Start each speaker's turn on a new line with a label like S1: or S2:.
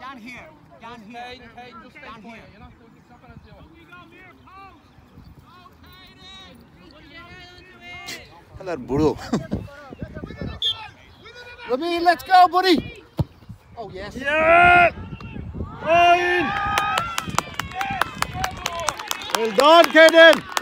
S1: Down here. Down here.
S2: Kane, Kane, just stay
S1: down here.
S2: You're not going to get something. We
S3: go near post. Let's go, buddy. Oh, yes.
S4: Yeah. Well done, Kaden.